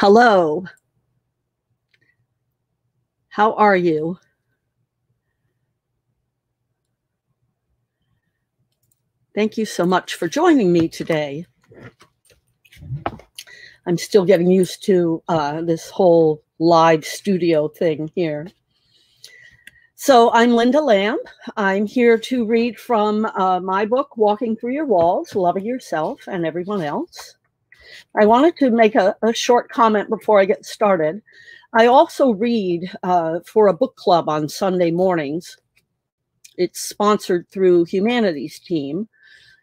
Hello. How are you? Thank you so much for joining me today. I'm still getting used to uh, this whole live studio thing here. So I'm Lynda Lamp. I'm here to read from uh, my book, Walking Through Your Walls, Loving Yourself and Everyone Else. I wanted to make a, a short comment before I get started. I also read uh, for a book club on Sunday mornings. It's sponsored through Humanity's Team,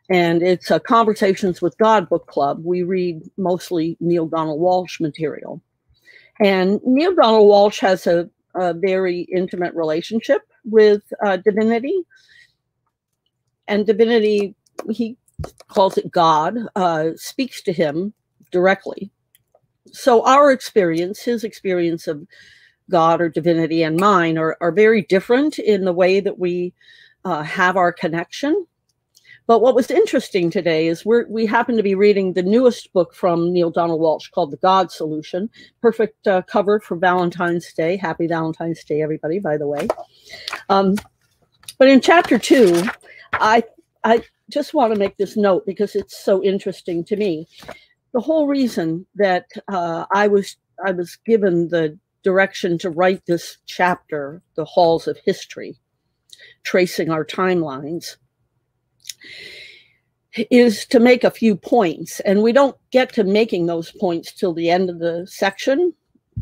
and it's a Conversations with God book club. We read mostly Neale Donald Walsch material. And Neale Donald Walsch has a, a very intimate relationship with uh, divinity. And divinity, he calls it God, uh, speaks to him directly. So our experience, his experience of God or divinity and mine are, are very different in the way that we uh, have our connection. But what was interesting today is we we happen to be reading the newest book from Neale Donald Walsch called The God Solution. Perfect uh, cover for Valentine's Day. Happy Valentine's Day, everybody, by the way. Um, but in chapter two, I, I just want to make this note because it's so interesting to me. The whole reason that uh, I was I was given the direction to write this chapter, The Halls of History, tracing our timelines, is to make a few points. And we don't get to making those points till the end of the section.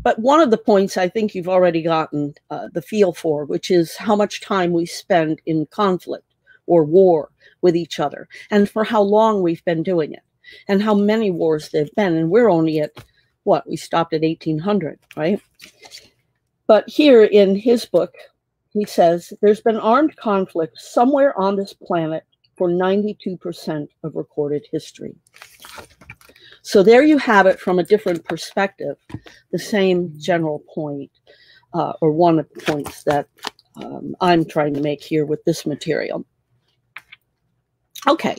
But one of the points I think you've already gotten uh, the feel for, which is how much time we spend in conflict or war with each other, and for how long we've been doing it, and how many wars there've been. And we're only at what? We stopped at 1800, right? But here in his book, he says there's been armed conflict somewhere on this planet for 92% of recorded history. So there you have it from a different perspective, the same general point, uh, or one of the points that um, I'm trying to make here with this material. Okay,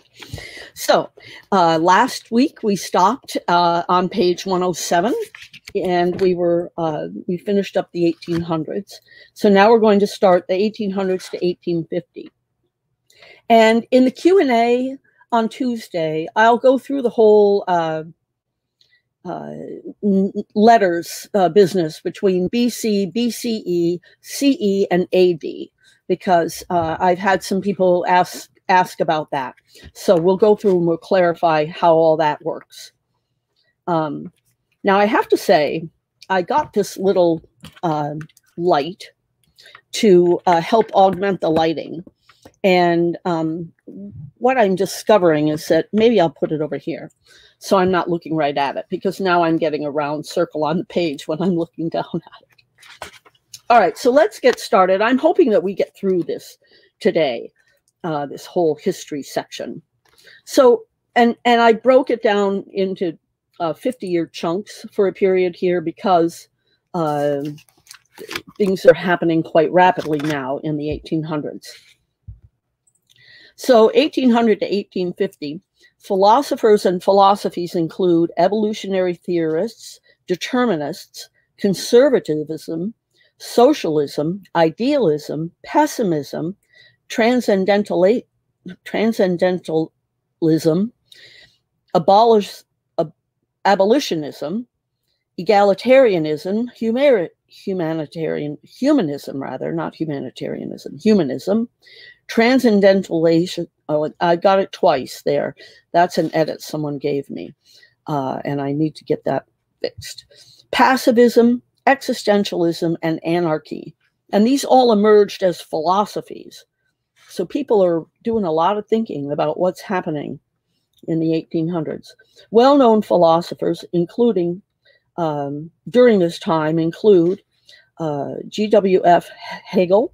so uh, last week we stopped uh, on page 107 and we were uh, we finished up the 1800s. So now we're going to start the 1800s to 1850. And in the Q&A on Tuesday, I'll go through the whole uh, uh, letters uh, business between BC, BCE, CE, and AD because I've had some people ask ask about that. So we'll go through and we'll clarify how all that works. Um, now I have to say, I got this little uh, light to uh, help augment the lighting. And um, what I'm discovering is that maybe I'll put it over here. So I'm not looking right at it because now I'm getting a round circle on the page when I'm looking down at it. All right, so let's get started. I'm hoping that we get through this today, uh, this whole history section. So, and, and I broke it down into 50-year uh, chunks for a period here because uh, things are happening quite rapidly now in the 1800s. So 1800 to 1850, philosophers and philosophies include evolutionary theorists, determinists, conservatism, socialism, idealism, pessimism, transcendental, transcendentalism, abolish, ab, abolitionism, egalitarianism, humanitarian humanism rather, not humanitarianism, humanism, Transcendentalation. Oh, I got it twice there. That's an edit someone gave me, uh, and I need to get that fixed. Passivism, existentialism, and anarchy. And these all emerged as philosophies. So people are doing a lot of thinking about what's happening in the 1800s. Well known philosophers, including um, during this time, include uh, G.W.F. Hegel,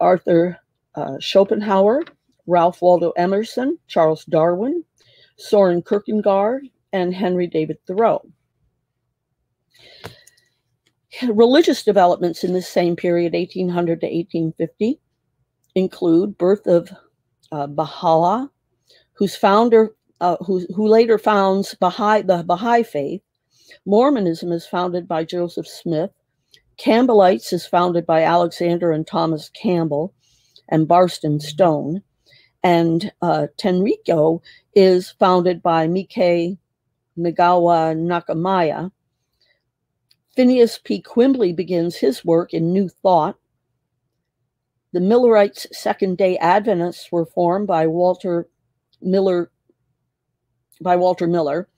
Arthur uh, Schopenhauer, Ralph Waldo Emerson, Charles Darwin, Soren Kierkegaard, and Henry David Thoreau. Religious developments in this same period, 1800 to 1850, include birth of uh, Baha'u'llah, whose founder, uh, who, who later founds Baha'i, the Baha'i faith, Mormonism is founded by Joseph Smith. Campbellites is founded by Alexander and Thomas Campbell and Barton Stone. And uh, Tenriko is founded by Mike Migawa Nakamaya. Phineas P. Quimbley begins his work in New Thought. The Millerites' Second Day Adventists were formed by Walter Miller by Walter Miller.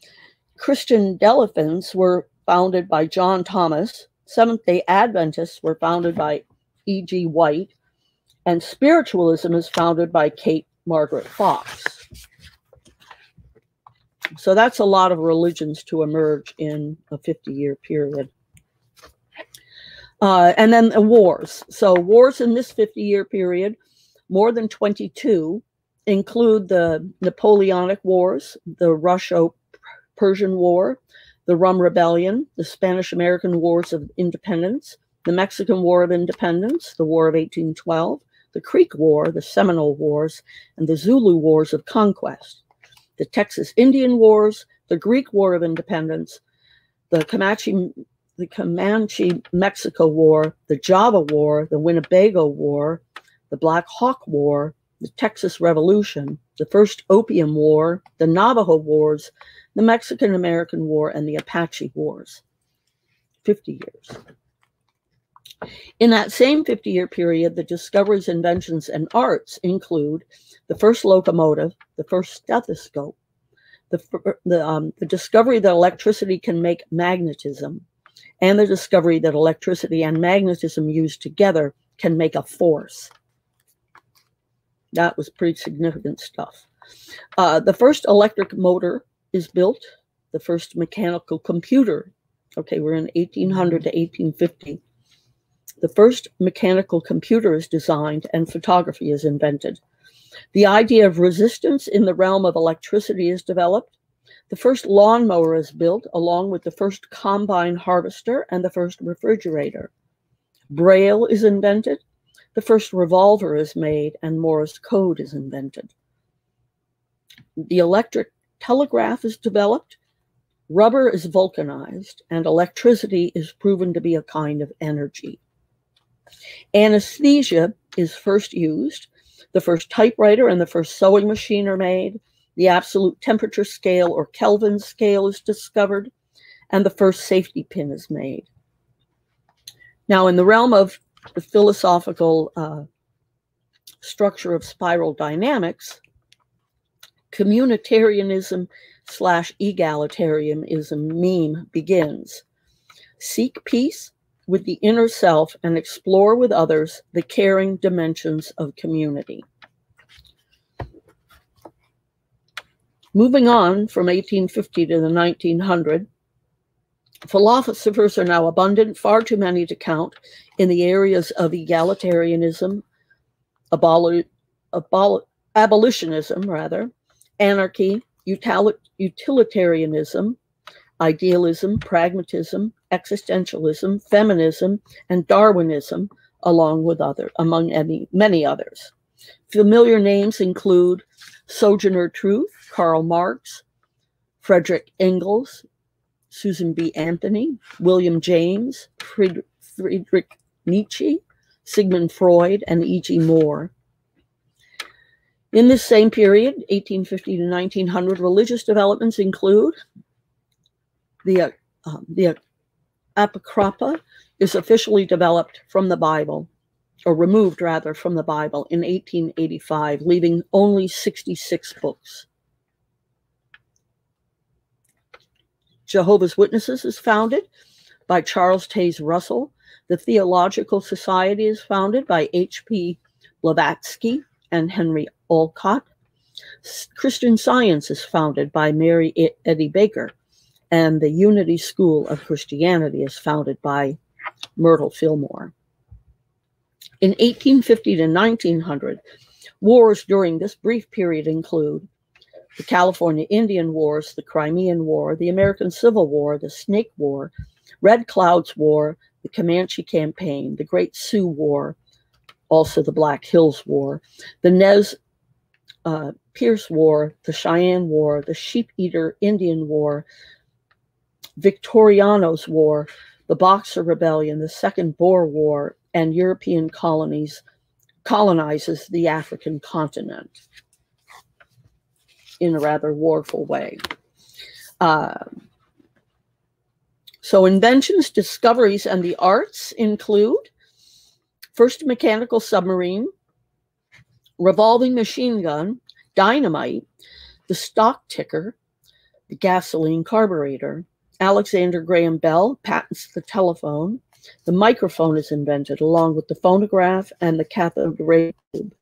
Christian Delafians were founded by John Thomas. Seventh day Adventists were founded by E.G. White. And spiritualism is founded by Kate Margaret Fox. So that's a lot of religions to emerge in a 50 year period. Uh, and then the wars. So, wars in this 50 year period, more than 22, include the Napoleonic Wars, the Russo Persian War, the Rum Rebellion, the Spanish American Wars of Independence, the Mexican War of Independence, the War of 1812, the Creek War, the Seminole Wars, and the Zulu Wars of Conquest, the Texas Indian Wars, the Greek War of Independence, the Comanche, the Comanche Mexico War, the Java War, the Winnebago War, the Black Hawk War, the Texas Revolution, the First Opium War, the Navajo Wars, the Mexican American War, and the Apache Wars. 50 years. In that same 50 year period, the discoveries, inventions, and arts include the first locomotive, the first stethoscope, the, the, um, the discovery that electricity can make magnetism, and the discovery that electricity and magnetism used together can make a force. That was pretty significant stuff. Uh, the first electric motor is built, the first mechanical computer. Okay, we're in 1800 to 1850. The first mechanical computer is designed and photography is invented. The idea of resistance in the realm of electricity is developed. The first lawnmower is built, along with the first combine harvester and the first refrigerator. Braille is invented. The first revolver is made, and Morse code is invented. The electric telegraph is developed. Rubber is vulcanized, and electricity is proven to be a kind of energy. Anesthesia is first used. The first typewriter and the first sewing machine are made. The absolute temperature scale or Kelvin scale is discovered, and the first safety pin is made. Now, in the realm of the philosophical uh, structure of spiral dynamics, communitarianism slash egalitarianism meme begins. Seek peace with the inner self and explore with others the caring dimensions of community. Moving on from 1850 to the 1900, philosophers are now abundant, far too many to count, in the areas of egalitarianism, aboli- abol- abolitionism, rather, anarchy, utilitarianism, idealism, pragmatism, existentialism, feminism, and Darwinism, along with other, among any, many others. Familiar names include Sojourner Truth, Karl Marx, Frederick Engels, Susan B. Anthony, William James, Friedrich Nietzsche, Sigmund Freud, and E.G. Moore. In this same period, 1850 to 1900, religious developments include the, uh, um, the Apocrypha is officially developed from the Bible, or removed rather from the Bible in 1885, leaving only 66 books. Jehovah's Witnesses is founded by Charles Taze Russell. The Theological Society is founded by H.P. Blavatsky and Henry Olcott. Christian Science is founded by Mary Eddy Baker, and the Unity School of Christianity is founded by Myrtle Fillmore. In 1850 to 1900, wars during this brief period include the California Indian Wars, the Crimean War, the American Civil War, the Snake War, Red Cloud's War, the Comanche Campaign, the Great Sioux War, also the Black Hills War, the Nez uh, Perce War, the Cheyenne War, the Sheep Eater Indian War, Victoriano's War, the Boxer Rebellion, the Second Boer War, and European colonies colonizes the African continent in a rather warful way. Uh, so inventions, discoveries, and the arts include first mechanical submarine, revolving machine gun, dynamite, the stock ticker, the gasoline carburetor. Alexander Graham Bell patents the telephone. The microphone is invented along with the phonograph and the cathode ray tube.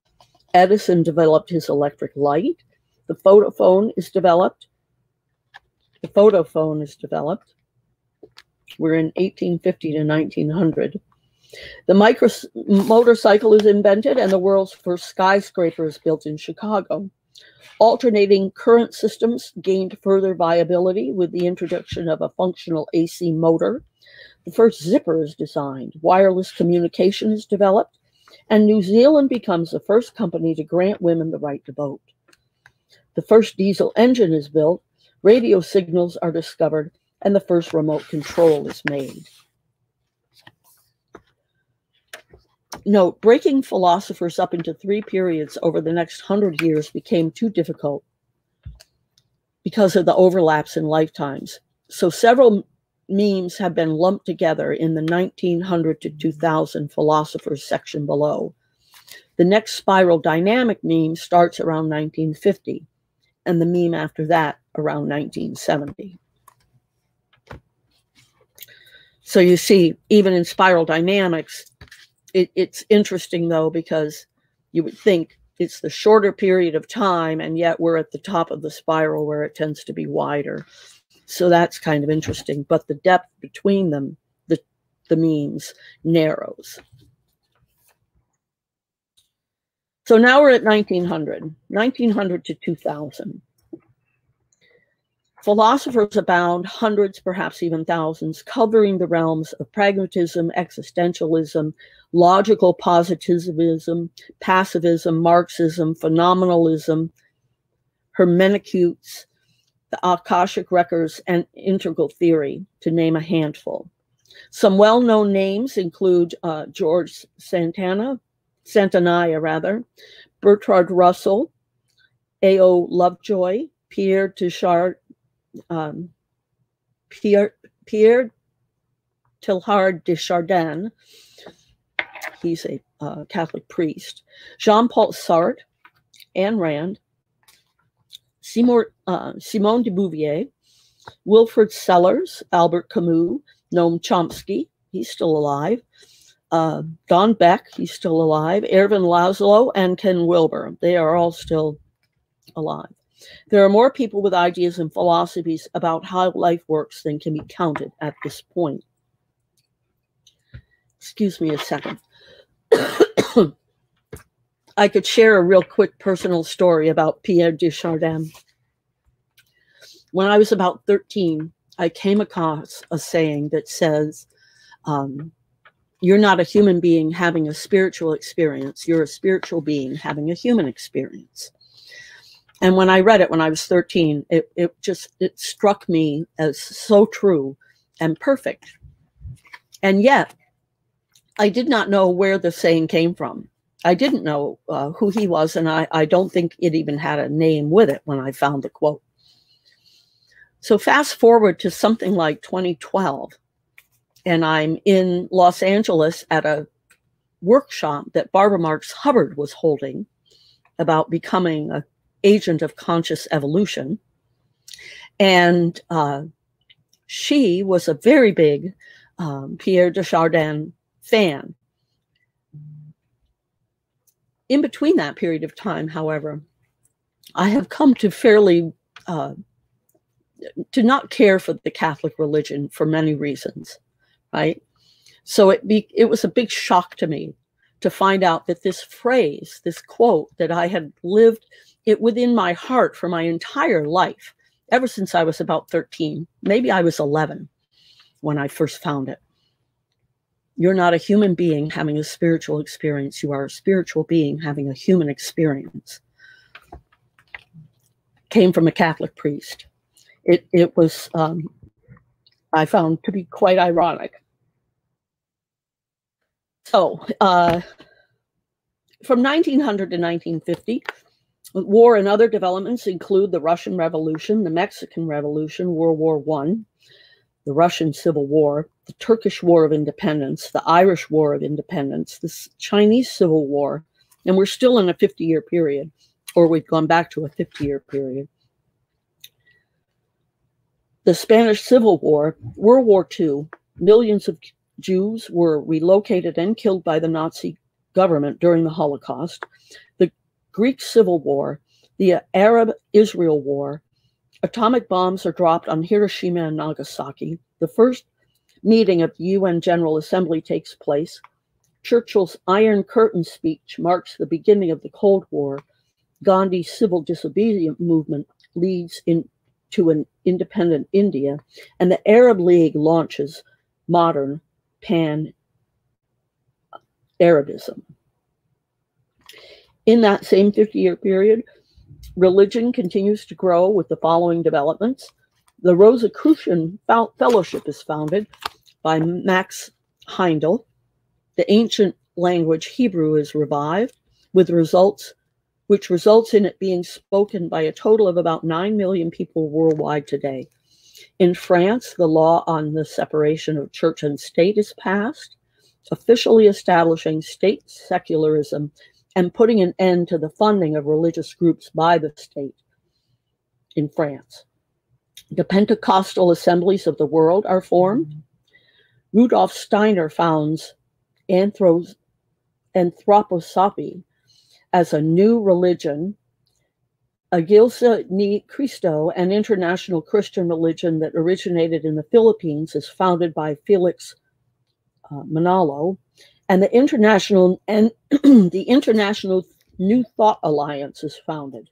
Edison developed his electric light. The photophone is developed. The photophone is developed. We're in 1850 to 1900. The micro motorcycle is invented and the world's first skyscraper is built in Chicago. Alternating current systems gained further viability with the introduction of a functional AC motor. The first zipper is designed, wireless communication is developed, and New Zealand becomes the first company to grant women the right to vote. The first diesel engine is built, radio signals are discovered, and the first remote control is made. Note, breaking philosophers up into three periods over the next hundred years became too difficult because of the overlaps in lifetimes. So several memes have been lumped together in the 1900 to 2000 philosophers section below. The next spiral dynamic meme starts around 1950, and the meme after that around 1970. So you see, even in spiral dynamics, it, it's interesting though, because you would think it's the shorter period of time, and yet we're at the top of the spiral where it tends to be wider. So that's kind of interesting. But the depth between them, the, the memes, narrows. So now we're at 1900, 1900 to 2000. Philosophers abound, hundreds, perhaps even thousands, covering the realms of pragmatism, existentialism, logical positivism, passivism, Marxism, phenomenalism, hermeneutics, the Akashic records, and integral theory, to name a handful. Some well-known names include uh, George Santana, Santayana rather, Bertrand Russell, A.O. Lovejoy, Pierre Duchard, um, Pierre, Pierre Teilhard de Chardin. He's a uh, Catholic priest. Jean Paul Sartre, Ayn Rand, Seymour, uh, Simone de Beauvoir, Wilfrid Sellars, Albert Camus, Noam Chomsky, he's still alive. Uh, Don Beck, he's still alive. Ervin Laszlo and Ken Wilber, they are all still alive. There are more people with ideas and philosophies about how life works than can be counted at this point. Excuse me a second. I could share a real quick personal story about Pierre de Chardin. When I was about 13, I came across a saying that says, um, You're not a human being having a spiritual experience, you're a spiritual being having a human experience. And when I read it when I was 13, it, it just it struck me as so true and perfect. And yet, I did not know where the saying came from. I didn't know uh, who he was, and I, I don't think it even had a name with it when I found the quote. So fast forward to something like 2012, and I'm in Los Angeles at a workshop that Barbara Marx Hubbard was holding about becoming a agent of conscious evolution. And uh, she was a very big um, Pierre de Chardin fan. In between that period of time, however, I have come to fairly uh, to not care for the Catholic religion for many reasons, right? So it be, it was a big shock to me to find out that this phrase, this quote that I had lived it within my heart for my entire life, ever since I was about 13. Maybe I was 11 when I first found it. You're not a human being having a spiritual experience. You are a spiritual being having a human experience. Came from a Catholic priest. It, it was um, I found to be quite ironic. So, uh, from 1900 to 1950, war and other developments include the Russian Revolution, the Mexican Revolution, World War I, the Russian Civil War, the Turkish War of Independence, the Irish War of Independence, the Chinese Civil War, and we're still in a 50 year period, or we've gone back to a 50 year period. The Spanish Civil War, World War II, millions of Jews were relocated and killed by the Nazi government during the Holocaust, the Greek Civil War, the Arab Israel War, atomic bombs are dropped on Hiroshima and Nagasaki, the first meeting of the UN General Assembly takes place, Churchill's Iron Curtain speech marks the beginning of the Cold War, Gandhi's civil disobedience movement leads into an independent India, and the Arab League launches modern pan Arabism. In that same 50 year period, religion continues to grow with the following developments. The Rosicrucian Fellowship is founded by Max Heindel. The ancient language Hebrew is revived with results which results in it being spoken by a total of about 9 million people worldwide today. In France, the law on the separation of church and state is passed officially establishing state secularism and putting an end to the funding of religious groups by the state in France. The Pentecostal assemblies of the world are formed. Rudolf Steiner founds Anthros- Anthroposophy as a new religion. Iglesia Ni Cristo, an international Christian religion that originated in the Philippines, is founded by Felix uh, Manalo, and the international and the international New Thought Alliance is founded.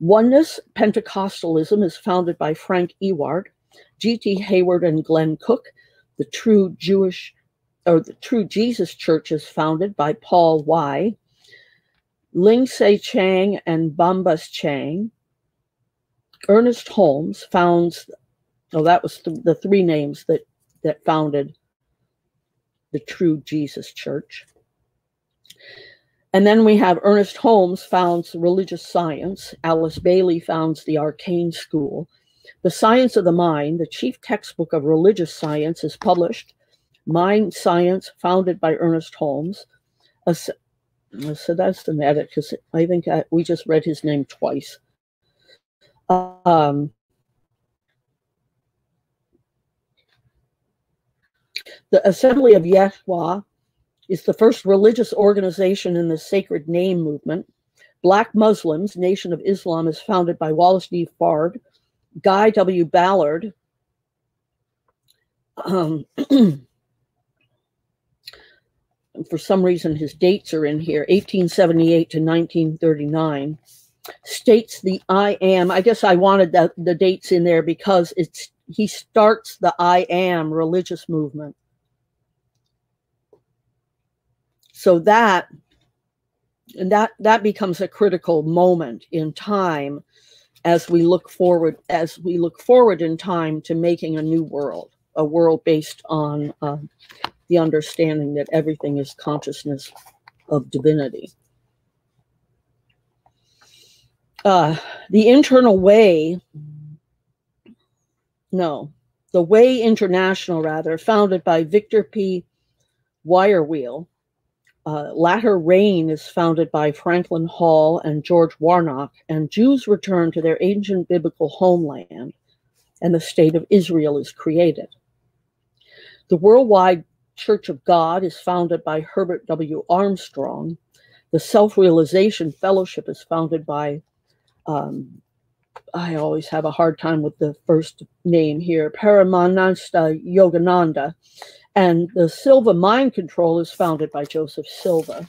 Oneness Pentecostalism is founded by Frank Ewart, G.T. Hayward, and Glenn Cook. The True Jewish or the True Jesus Church is founded by Paul Y. Ling Se Chang and Bombas Chang. Ernest Holmes founds, oh, that was th- the three names that, that founded the True Jesus Church. And then we have Ernest Holmes founds religious science. Alice Bailey founds the Arcane School. The Science of the Mind, the chief textbook of religious science, is published. Mind Science, founded by Ernest Holmes. so that's the edit because I think I, we just read his name twice. Um, The Assembly of Yeshua is the first religious organization in the Sacred Name movement. Black Muslims, Nation of Islam, is founded by Wallace D. Fard, Guy W. Ballard. Um, for some reason, his dates are in here 1878 to 1939. States the I am. I guess I wanted the dates in there because it's he starts the I am religious movement. So that and that that becomes a critical moment in time as we look forward as we look forward in time to making a new world, a world based on uh, the understanding that everything is consciousness of divinity. Uh, the internal way, no, the Way International, rather, founded by Victor P. Wierwille, uh, Latter Rain is founded by Franklin Hall and George Warnock, and Jews return to their ancient biblical homeland, and the state of Israel is created. The Worldwide Church of God is founded by Herbert W. Armstrong. The Self Realization Fellowship is founded by, um, I always have a hard time with the first name here, Paramananda Yogananda. And the Silva mind control is founded by Joseph Silva.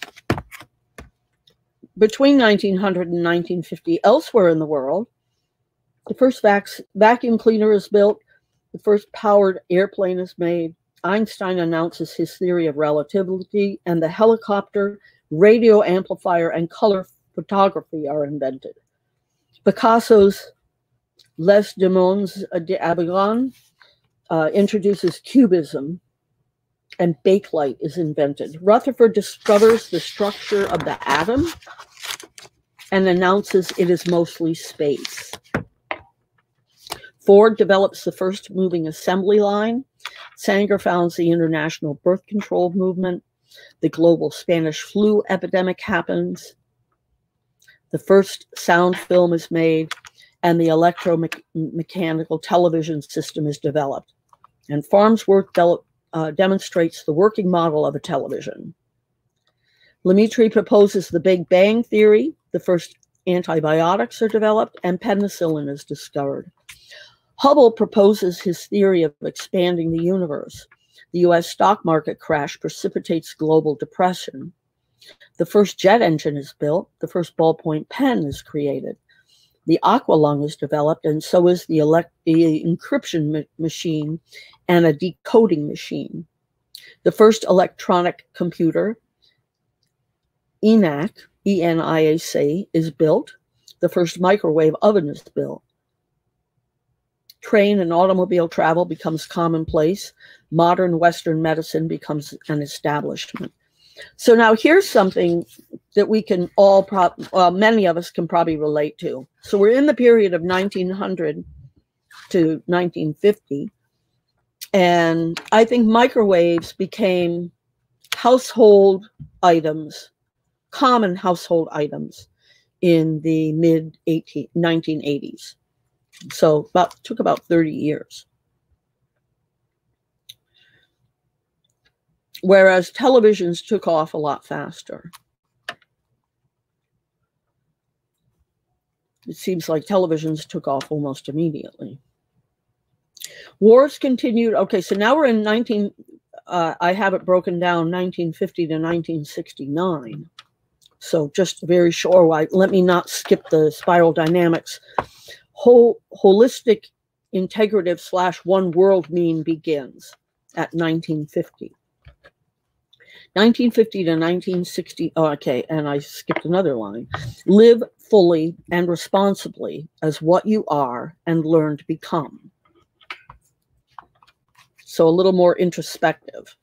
Between 1900 and 1950, elsewhere in the world, the first vac- vacuum cleaner is built, the first powered airplane is made. Einstein announces his theory of relativity, and the helicopter, radio amplifier, and color photography are invented. Picasso's Les Démons d'Abignon uh, introduces cubism and bakelite is invented. Rutherford discovers the structure of the atom and announces it is mostly space. Ford develops the first moving assembly line. Sanger founds the international birth control movement. The global Spanish flu epidemic happens. The first sound film is made, and the electromechanical television system is developed. And Farnsworth uh, demonstrates the working model of a television. Lemaitre proposes the Big Bang theory. The first antibiotics are developed, and penicillin is discovered. Hubble proposes his theory of expanding the universe. The US stock market crash precipitates global depression. The first jet engine is built, the first ballpoint pen is created. The aqualung is developed, and so is the, elect- the encryption ma- machine and a decoding machine. The first electronic computer, ENAC, E N I A C, is built. The first microwave oven is built train and automobile travel becomes commonplace. Modern Western medicine becomes an establishment. So now here's something that we can all, pro- well, many of us can probably relate to. So we're in the period of 1900 to 1950. And I think microwaves became household items, common household items in the mid 1980s. So about took about 30 years. Whereas televisions took off a lot faster. It seems like televisions took off almost immediately. Wars continued. Okay, so now we're in 19, uh, I have it broken down 1950 to 1969. So just very short, why, let me not skip the spiral dynamics whole, holistic integrative slash one world mean begins at 1950. 1950 to 1960, oh, okay, and I skipped another line. Live fully and responsibly as what you are and learn to become. So a little more introspective.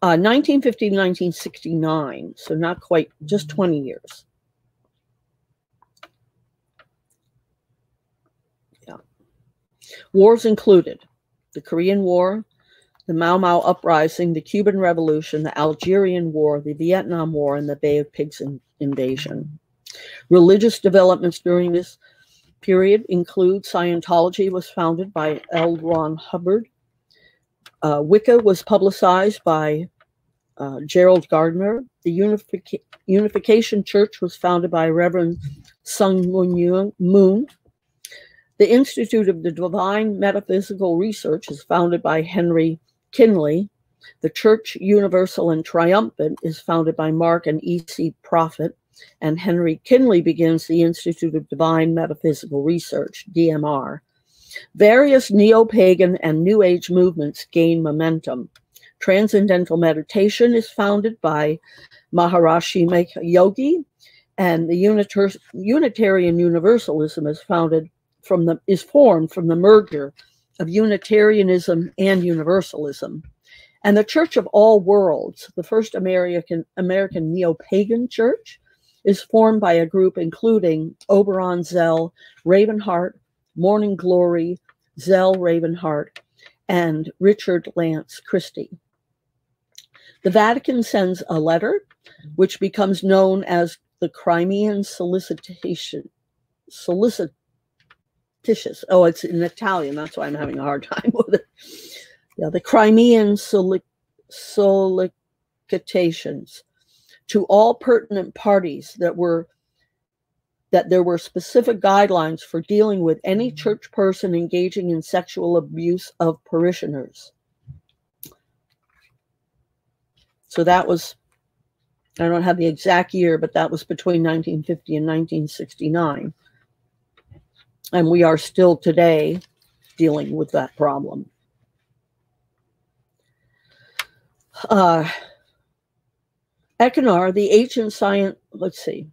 Uh, 1950 to 1969, so not quite, just 20 years. Yeah. Wars included the Korean War, the Mau Mau Uprising, the Cuban Revolution, the Algerian War, the Vietnam War, and the Bay of Pigs in- invasion. Religious developments during this period include Scientology was founded by L. Ron Hubbard. Uh, Wicca was publicized by uh, Gerald Gardner. The Unific- Unification Church was founded by Reverend Sun Moon. The Institute of the Divine Metaphysical Research is founded by Henry Kinley. The Church Universal and Triumphant is founded by Mark and E.C. Prophet, and Henry Kinley begins the Institute of Divine Metaphysical Research, DMR. Various neo pagan and New Age movements gain momentum. Transcendental meditation is founded by Maharishi Yogi, and the Unitarian Universalism is founded from the is formed from the merger of Unitarianism and Universalism. And the Church of All Worlds, the first American American neo-pagan church, is formed by a group including Oberon Zell, Ravenheart, Morning Glory, Zell Ravenheart, and Richard Lance Christie. The Vatican sends a letter, which becomes known as the Crimean Solicitation, Solicit, fictitious. Oh, it's in Italian. That's why I'm having a hard time with it. Yeah, the Crimean solicitations to all pertinent parties that were that there were specific guidelines for dealing with any mm-hmm. church person engaging in sexual abuse of parishioners. So that was, I don't have the exact year, but that was between 1950 and 1969. And we are still today dealing with that problem. Uh, Eckankar, the ancient science, let's see,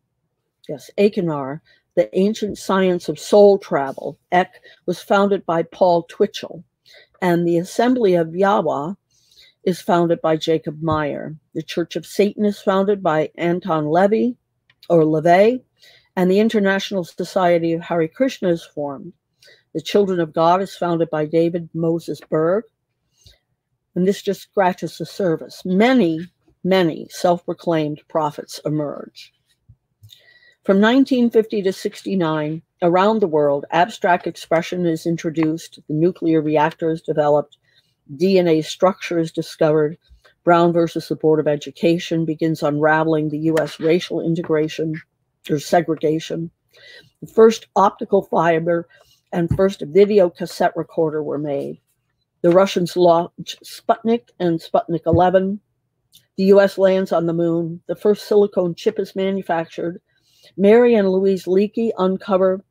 yes, Eckankar, the ancient science of soul travel, Ek, was founded by Paul Twitchell. And the Assembly of Yahweh is founded by Jacob Meyer. The Church of Satan is founded by Anton Levy or LaVey, and the International Society of Hare Krishna is formed. The Children of God is founded by David Moses Berg. And this just scratches the surface. Many, many self proclaimed prophets emerge. From 1950 to 69, around the world, abstract expression is introduced, the nuclear reactor is developed, DNA structure is discovered, Brown versus the Board of Education begins unraveling the US racial integration or segregation. The first optical fiber and first video cassette recorder were made. The Russians launched Sputnik and Sputnik 11. The US lands on the moon. The first silicone chip is manufactured. Mary and Louise Leakey uncover,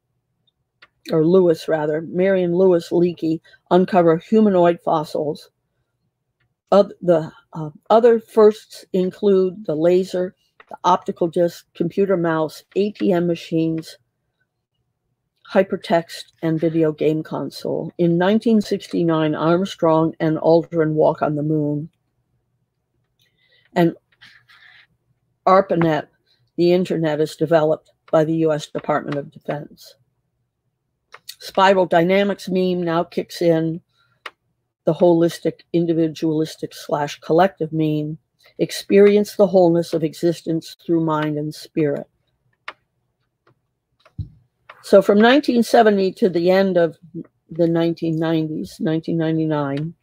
or Lewis rather, Mary and Louis Leakey uncover humanoid fossils. Of the uh, other firsts include the laser, the optical disc, computer mouse, ATM machines, hypertext, and video game console. In 1969, Armstrong and Aldrin walk on the moon. And ARPANET, the internet, is developed by the US Department of Defense. Spiral dynamics meme now kicks in the holistic, individualistic slash collective meme. Experience the wholeness of existence through mind and spirit. So from 1970 to the end of the 1990s, 1999,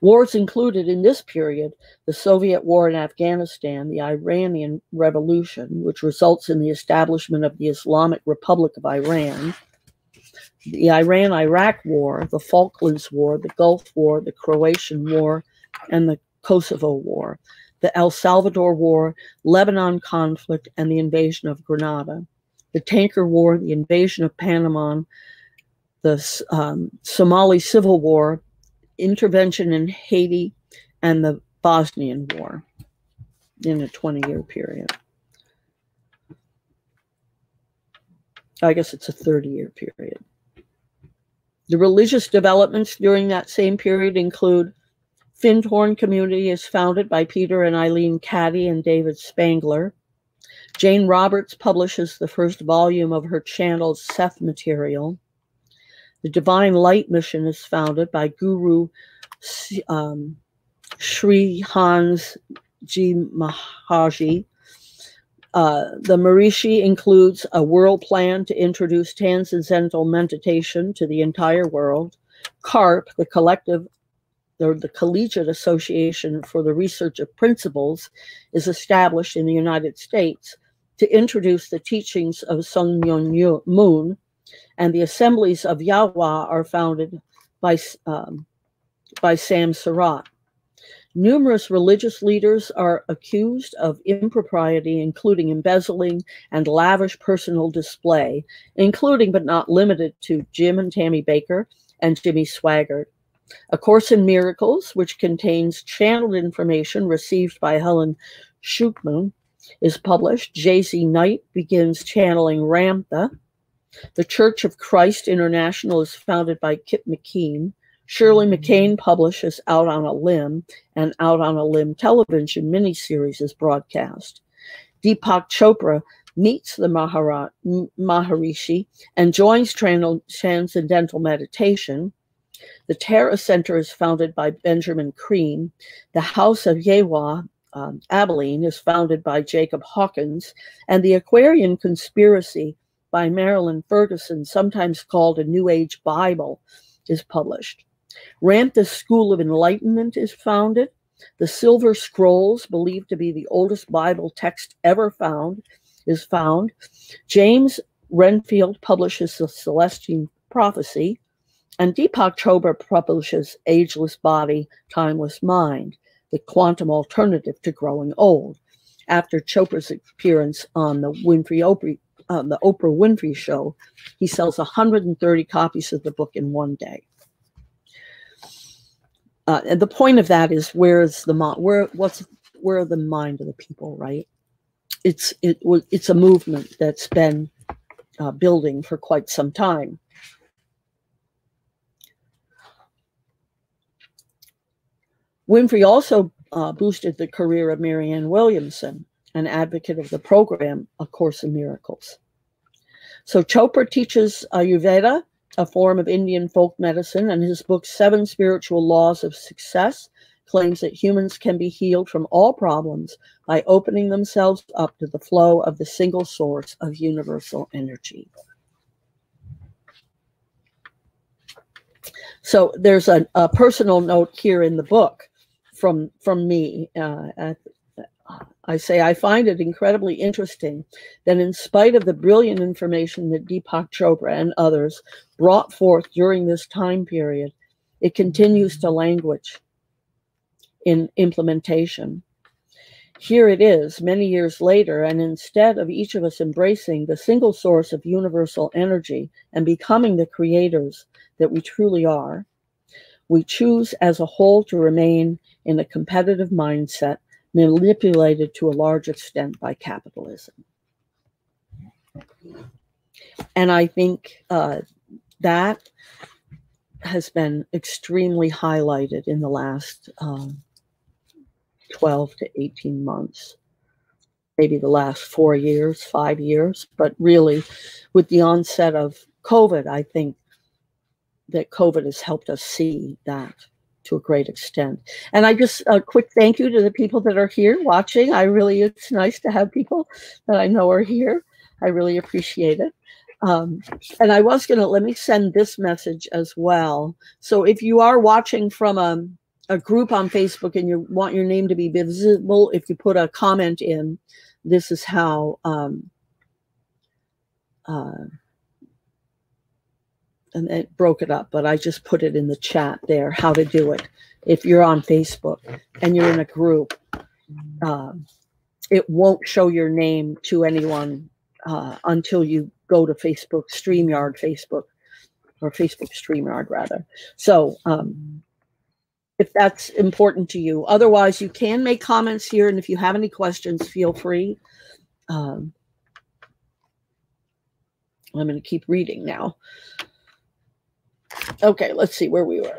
wars included in this period the Soviet war in Afghanistan, the Iranian Revolution, which results in the establishment of the Islamic Republic of Iran, the Iran Iraq War, the Falklands War, the Gulf War, the Croatian War, and the Kosovo War, the El Salvador War, Lebanon conflict, and the invasion of Grenada the Tanker War, the invasion of Panama, the um, Somali Civil War, intervention in Haiti, and the Bosnian War in a 20 year period. I guess it's a 30 year period. The religious developments during that same period include Findhorn Community is founded by Peter and Eileen Caddy and David Spangler. Jane Roberts publishes the first volume of her channel's Seth material. The Divine Light Mission is founded by Guru um, Sri Hans Ji Mahaji. Uh, the Maharishi includes a world plan to introduce transcendental meditation to the entire world. CARP, the collective or the Collegiate Association for the Research of Principles, is established in the United States to introduce the teachings of Sun Myung Moon, and the assemblies of Yahweh are founded by, um, by Sam Surratt. Numerous religious leaders are accused of impropriety, including embezzling and lavish personal display, including but not limited to Jim and Tammy Bakker and Jimmy Swaggart. A Course in Miracles, which contains channeled information received by Helen Schucman, is published. J.Z. Knight begins channeling Ramtha. The Church of Christ International is founded by Kip McKean. Shirley mm-hmm. McCain publishes Out on a Limb, and Out on a Limb television miniseries is broadcast. Deepak Chopra meets the Mahara, Maharishi and joins transcendental meditation. The Tara Center is founded by Benjamin Creme. The House of Yahweh um, Abilene is founded by Jacob Hawkins, and The Aquarian Conspiracy by Marilyn Ferguson, sometimes called a New Age Bible, is published. Ramtha School of Enlightenment is founded. The Silver Scrolls, believed to be the oldest Bible text ever found, is found. James Redfield publishes The Celestine Prophecy, and Deepak Chopra publishes Ageless Body, Timeless Mind the quantum alternative to growing old. After Chopra's appearance on the Winfrey Oprah, uh, the Oprah Winfrey Show, he sells 130 copies of the book in one day. Uh, and the point of that is where is the mind? Where what's where are the mind of the people? Right? It's it it's a movement that's been uh, building for quite some time. Winfrey also uh, boosted the career of Marianne Williamson, an advocate of the program A Course in Miracles. So Chopra teaches Ayurveda, a form of Indian folk medicine, and his book, Seven Spiritual Laws of Success, claims that humans can be healed from all problems by opening themselves up to the flow of the single source of universal energy. So there's a, a personal note here in the book from from me. Uh, at, I say I find it incredibly interesting that in spite of the brilliant information that Deepak Chopra and others brought forth during this time period, it continues to languish in implementation. Here it is, many years later, and instead of each of us embracing the single source of universal energy and becoming the creators that we truly are, we choose as a whole to remain in a competitive mindset manipulated to a large extent by capitalism. And I think uh, that has been extremely highlighted in the last um, 12 to 18 months, maybe the last four years, five years. But really, with the onset of COVID, I think that COVID has helped us see that to a great extent. And I just a quick thank you to the people that are here watching. I really, it's nice to have people that I know are here. I really appreciate it. Um, and I was going to let me send this message as well. So if you are watching from a, a group on Facebook and you want your name to be visible, if you put a comment in, this is how. Um, uh, and it broke it up, but I just put it in the chat there how to do it. If you're on Facebook and you're in a group, um, it won't show your name to anyone uh, until you go to Facebook, StreamYard, Facebook, or Facebook StreamYard rather. So um, if that's important to you. Otherwise, you can make comments here, and if you have any questions, feel free. Um, I'm going to keep reading now. Okay, let's see where we were.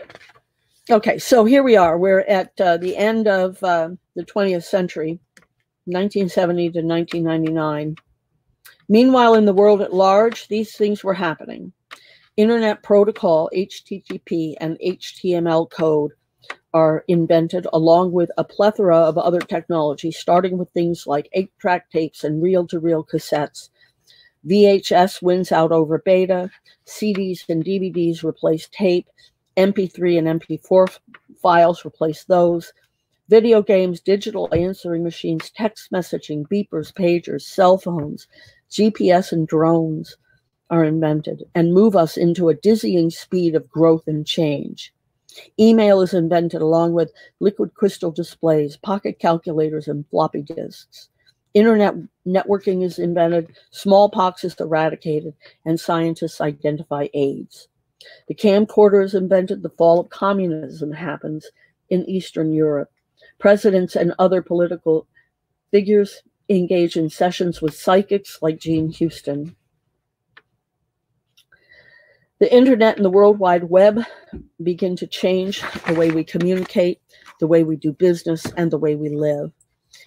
Okay, so here we are. We're at uh, the end of uh, the 20th century, 1970 to 1999. Meanwhile, in the world at large, these things were happening. Internet Protocol, HTTP, and HTML code are invented along with a plethora of other technology, starting with things like eight track tapes and reel to reel cassettes VHS wins out over beta. CDs and DVDs replace tape. MP3 and MP4 files replace those. Video games, digital answering machines, text messaging, beepers, pagers, cell phones, GPS, and drones are invented and move us into a dizzying speed of growth and change. Email is invented along with liquid crystal displays, pocket calculators, and floppy disks. Internet networking is invented, smallpox is eradicated, and scientists identify AIDS. The camcorder is invented, the fall of communism happens in Eastern Europe. Presidents and other political figures engage in sessions with psychics like Jean Houston. The internet and the World Wide Web begin to change the way we communicate, the way we do business, and the way we live.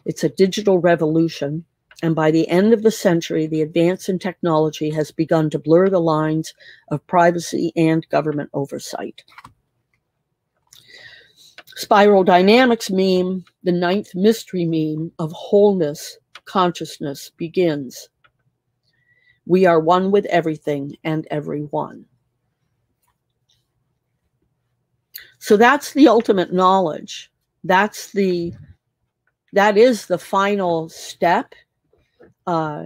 It's a digital revolution. And by the end of the century, the advance in technology has begun to blur the lines of privacy and government oversight. Spiral Dynamics meme, the ninth mystery meme of wholeness, consciousness begins. We are one with everything and everyone. So that's the ultimate knowledge. That's the that is the final step uh,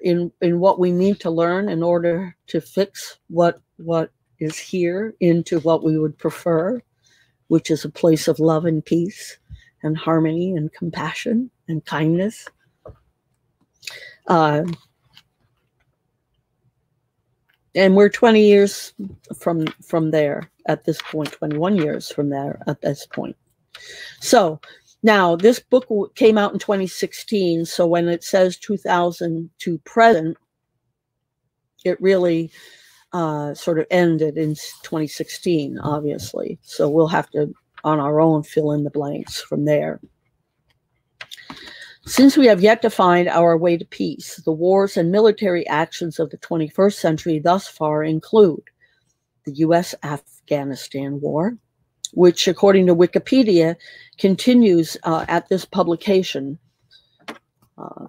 in in what we need to learn in order to fix what what is here into what we would prefer, which is a place of love and peace and harmony and compassion and kindness. Uh, and we're 20 years from from there at this point 21 years from there at this point so now, this book came out in 2016, so when it says 2000 to present, it really uh, sort of ended in 2016, obviously. So we'll have to on our own fill in the blanks from there. Since we have yet to find our way to peace, the wars and military actions of the 21st century thus far include the US Afghanistan War, which, according to Wikipedia, continues uh, at this publication. Uh,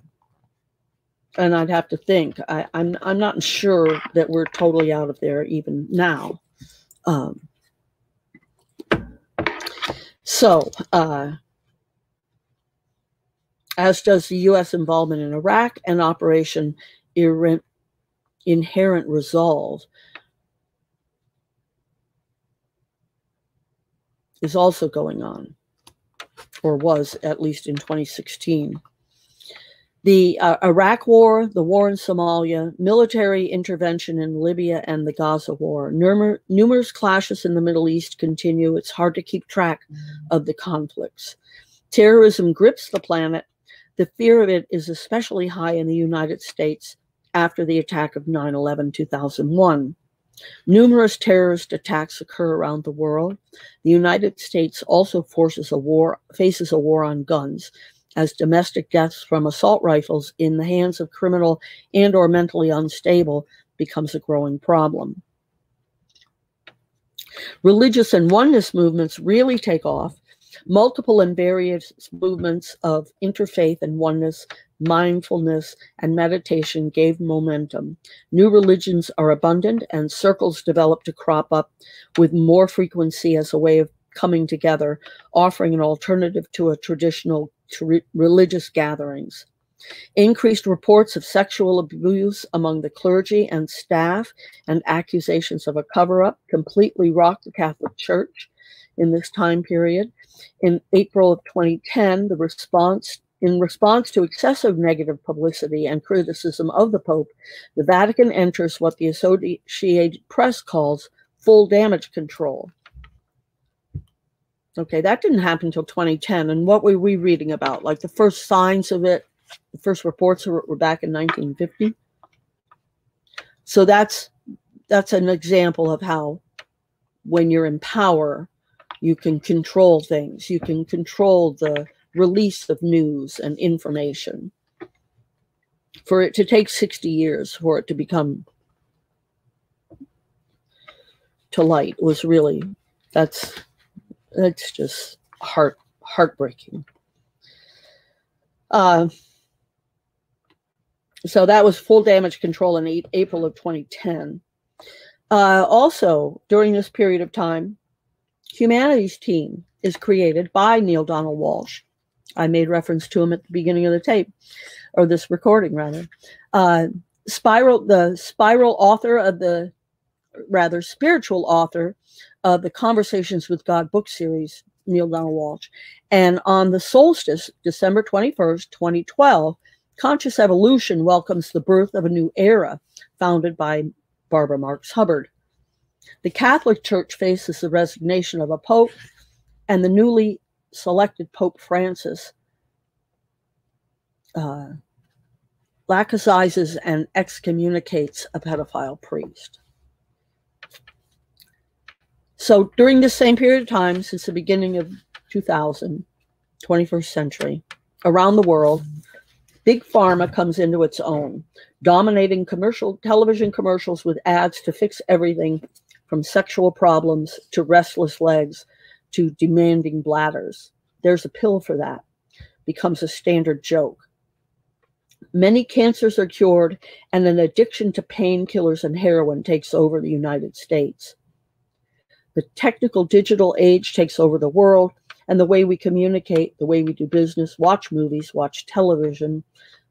and I'd have to think. I, am I'm, I'm not sure that we're totally out of there even now. Um, so, uh, as does the U.S. involvement in Iraq and Operation Inherent Resolve, is also going on, or was at least in 2016. The uh, Iraq War, the war in Somalia, military intervention in Libya, and the Gaza War. Numer- numerous clashes in the Middle East continue. It's hard to keep track of the conflicts. Terrorism grips the planet. The fear of it is especially high in the United States after the attack of 9 11 2001. Numerous terrorist attacks occur around the world. The United States also forces a war, faces a war on guns as domestic deaths from assault rifles in the hands of criminal and or mentally unstable becomes a growing problem. Religious and oneness movements really take off. Multiple and various movements of interfaith and oneness mindfulness, and meditation gave momentum. New religions are abundant, and circles develop to crop up with more frequency as a way of coming together, offering an alternative to a traditional religious gatherings. Increased reports of sexual abuse among the clergy and staff and accusations of a cover up completely rocked the Catholic Church in this time period. In April of 2010, the response in response to excessive negative publicity and criticism of the Pope, the Vatican enters what the Associated Press calls full damage control. Okay, that didn't happen until 2010. And what were we reading about? Like the first signs of it, the first reports were, were back in 1950. So that's that's an example of how when you're in power, you can control things. You can control the release of news and information. For it to take 60 years for it to become to light was really that's that's just heart heartbreaking. Uh, so that was full damage control in April of 2010. Uh, also, during this period of time, Humanity's Team is created by Neale Donald Walsch I made reference to him at the beginning of the tape, or this recording rather. Uh, Spiral, the spiral author of the rather spiritual author of the Conversations with God book series, Neale Donald Walsch. And on the solstice, December 21st, 2012, Conscious Evolution welcomes the birth of a new era founded by Barbara Marx Hubbard. The Catholic Church faces the resignation of a pope and the newly selected Pope Francis uh, and excommunicates a pedophile priest. So during this same period of time, since the beginning of 2000, 21st century, around the world, big pharma comes into its own, dominating commercial television commercials with ads to fix everything from sexual problems to restless legs to demanding bladders. There's a pill for that. Becomes a standard joke. Many cancers are cured, and an addiction to painkillers and heroin takes over the United States. The technical digital age takes over the world, and the way we communicate, the way we do business, watch movies, watch television,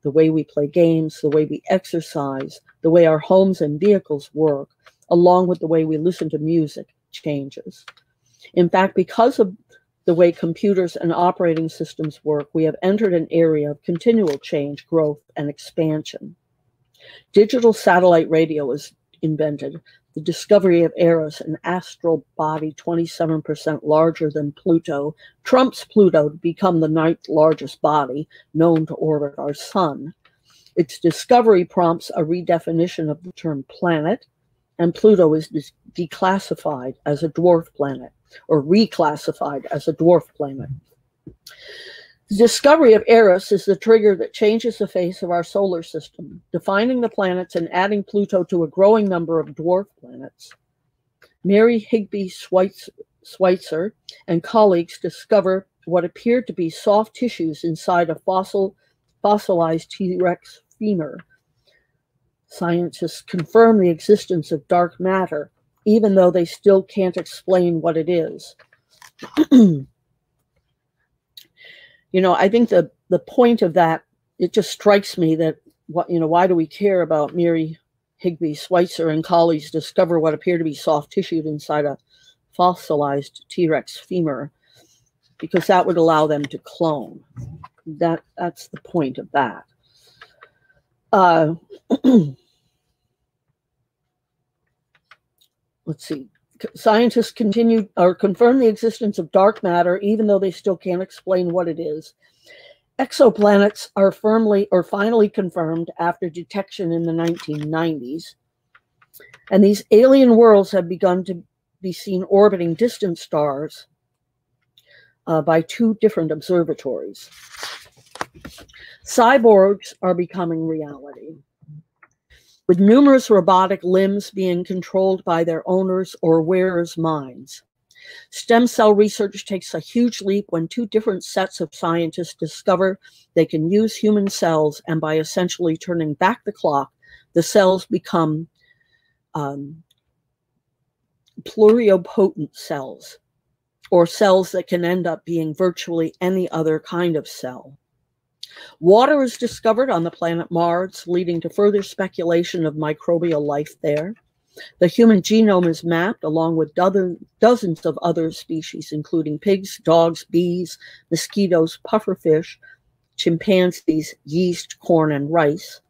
the way we play games, the way we exercise, the way our homes and vehicles work, along with the way we listen to music changes. In fact, because of the way computers and operating systems work, we have entered an area of continual change, growth, and expansion. Digital satellite radio was invented. The discovery of Eris, an astral body 27% larger than Pluto, trumps Pluto to become the ninth largest body known to orbit our sun. Its discovery prompts a redefinition of the term planet, and Pluto is declassified as a dwarf planet or reclassified as a dwarf planet. The discovery of Eris is the trigger that changes the face of our solar system, defining the planets and adding Pluto to a growing number of dwarf planets. Mary Higby Schweitzer and colleagues discover what appeared to be soft tissues inside a fossil, fossilized T Rex femur. Scientists confirm the existence of dark matter, even though they still can't explain what it is. you know, I think the the point of that it just strikes me that what you know why do we care about Mary Higby Schweitzer and colleagues discover what appear to be soft tissue inside a fossilized T Rex femur because that would allow them to clone. That that's the point of that. Uh, let's see scientists continue or confirm the existence of dark matter, even though they still can't explain what it is. Exoplanets are firmly or finally confirmed after detection in the 1990s. And these alien worlds have begun to be seen orbiting distant stars uh, by two different observatories. Cyborgs are becoming reality with numerous robotic limbs being controlled by their owners or wearers' minds. Stem cell research takes a huge leap when two different sets of scientists discover they can use human cells, and by essentially turning back the clock, the cells become um, pluripotent cells, or cells that can end up being virtually any other kind of cell. Water is discovered on the planet Mars, leading to further speculation of microbial life there. The human genome is mapped along with dozens of other species, including pigs, dogs, bees, mosquitoes, pufferfish, chimpanzees, yeast, corn, and rice.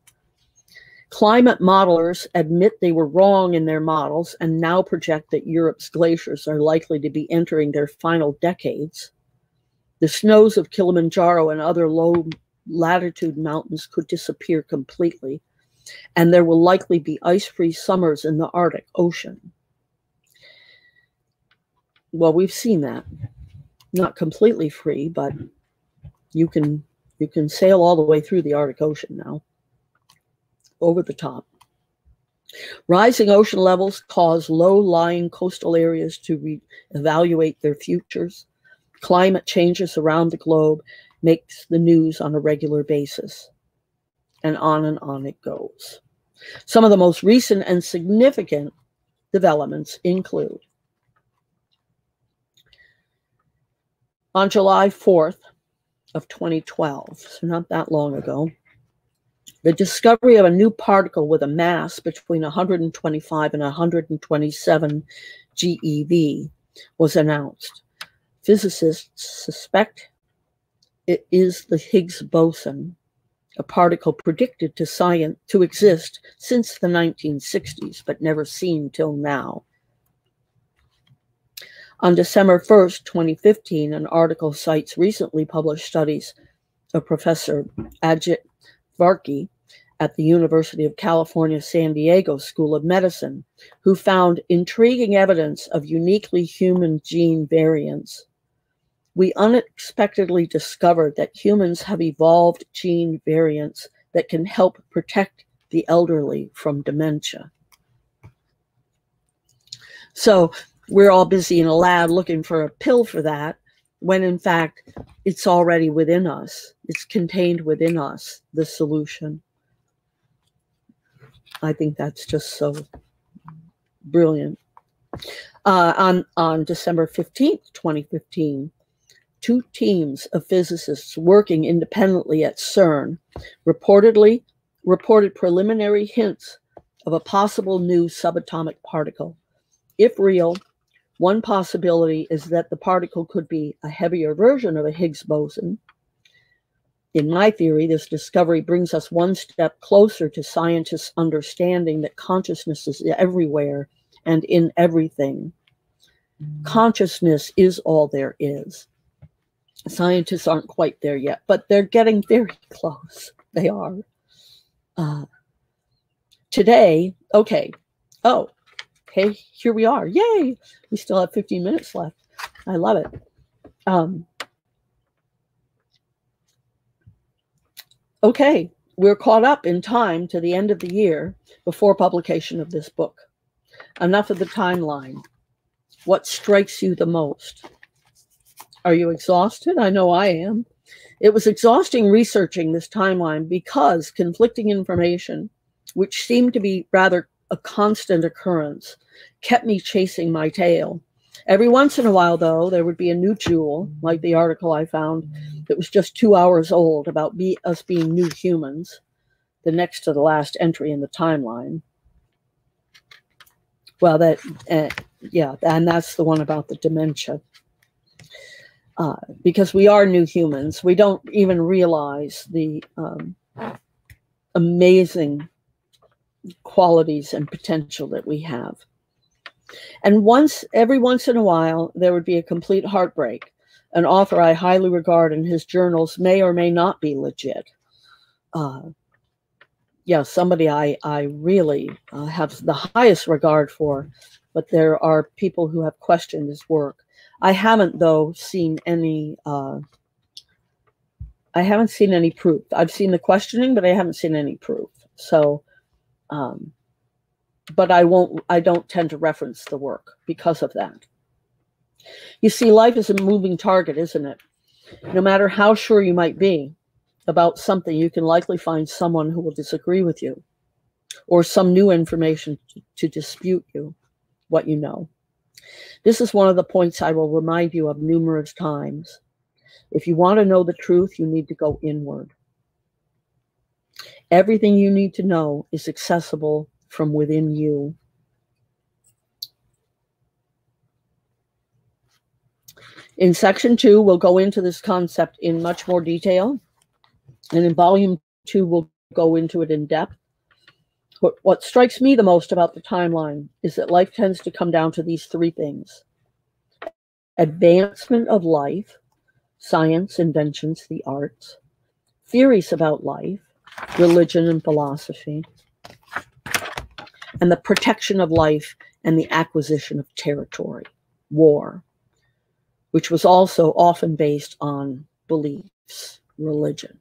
Climate modelers admit they were wrong in their models and now project that Europe's glaciers are likely to be entering their final decades. The snows of Kilimanjaro and other low latitude mountains could disappear completely, and there will likely be ice free summers in the Arctic Ocean. Well, we've seen that. Not completely free, but you can you can sail all the way through the Arctic Ocean now. Over the top. Rising ocean levels cause low-lying coastal areas to re- evaluate their futures. Climate changes around the globe makes the news on a regular basis. And on and on it goes. Some of the most recent and significant developments include on July 4th of 2012, so not that long ago, the discovery of a new particle with a mass between 125 and 127 GeV was announced. Physicists suspect it is the Higgs boson, a particle predicted to science to exist since the 1960s, but never seen till now. On December 1st, 2015, an article cites recently published studies of Professor Ajit Varki at the University of California, San Diego School of Medicine, who found intriguing evidence of uniquely human gene variants we unexpectedly discovered that humans have evolved gene variants that can help protect the elderly from dementia. So we're all busy in a lab looking for a pill for that, when in fact it's already within us. It's contained within us, the solution. I think that's just so brilliant. Uh, on, on December 15th, 2015, two teams of physicists working independently at CERN reportedly reported preliminary hints of a possible new subatomic particle. If real, one possibility is that the particle could be a heavier version of a Higgs boson. In my theory, this discovery brings us one step closer to scientists' understanding that consciousness is everywhere and in everything. Mm. Consciousness is all there is scientists aren't quite there yet, but they're getting very close. They are. Uh, today, okay. Oh, hey, here we are. Yay! We still have 15 minutes left. I love it. Um, okay, we're caught up in time to the end of the year before publication of this book. Enough of the timeline. What strikes you the most? Are you exhausted? I know I am. It was exhausting researching this timeline because conflicting information, which seemed to be rather a constant occurrence, kept me chasing my tail. Every once in a while, though, there would be a new jewel, like the article I found that was just two hours old about be, us being new humans, the next to the last entry in the timeline. Well, that, uh, yeah, and that's the one about the dementia. Uh, because we are new humans, we don't even realize the um, amazing qualities and potential that we have. And once, every once in a while, there would be a complete heartbreak. An author I highly regard in his journals may or may not be legit. Uh, yeah, somebody I, I really uh, have the highest regard for, but there are people who have questioned his work. I haven't, though, seen any. Uh, I haven't seen any proof. I've seen the questioning, but I haven't seen any proof. So, um, but I won't. I don't tend to reference the work because of that. You see, life is a moving target, isn't it? No matter how sure you might be, about something, you can likely find someone who will disagree with you or some new information to, to dispute you, what you know. This is one of the points I will remind you of numerous times. If you want to know the truth, you need to go inward. Everything you need to know is accessible from within you. In section two, we'll go into this concept in much more detail. And in volume two, we'll go into it in depth. What, what strikes me the most about the timeline is that life tends to come down to these three things advancement of life, science, inventions, the arts, theories about life, religion and philosophy, and the protection of life and the acquisition of territory, war, which was also often based on beliefs, religion.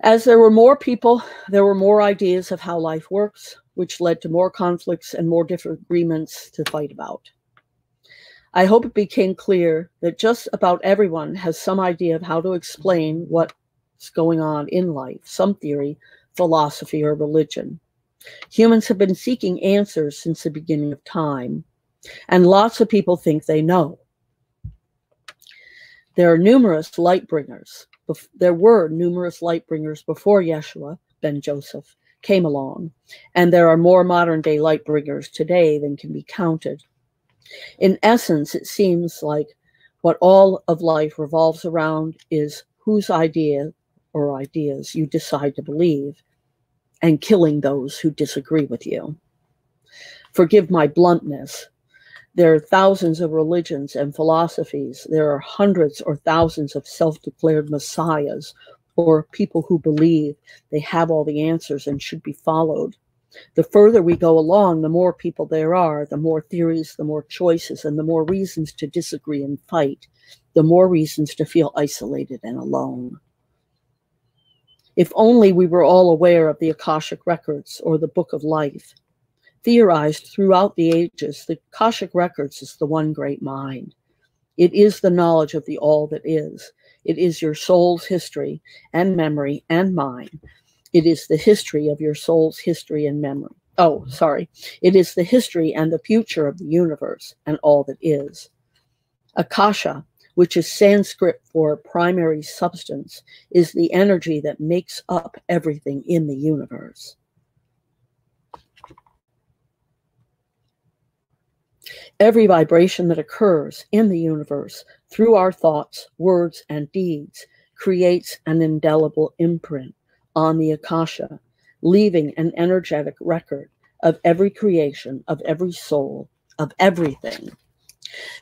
As there were more people, there were more ideas of how life works, which led to more conflicts and more disagreements to fight about. I hope it became clear that just about everyone has some idea of how to explain what's going on in life, some theory, philosophy, or religion. Humans have been seeking answers since the beginning of time, and lots of people think they know. There are numerous light bringers, there were numerous light bringers before Yeshua ben Joseph came along, and there are more modern day light bringers today than can be counted. In essence, it seems like what all of life revolves around is whose idea or ideas you decide to believe and killing those who disagree with you. Forgive my bluntness, there are thousands of religions and philosophies. There are hundreds or thousands of self declared messiahs or people who believe they have all the answers and should be followed. The further we go along, the more people there are, the more theories, the more choices, and the more reasons to disagree and fight, the more reasons to feel isolated and alone. If only we were all aware of the Akashic Records or the Book of Life theorized throughout the ages, the Akashic Records is the one great mind. It is the knowledge of the all that is. It is your soul's history and memory and mine. It is the history of your soul's history and memory. Oh, sorry. It is the history and the future of the universe and all that is. Akasha, which is Sanskrit for primary substance, is the energy that makes up everything in the universe. Every vibration that occurs in the universe through our thoughts, words, and deeds creates an indelible imprint on the Akasha, leaving an energetic record of every creation, of every soul, of everything.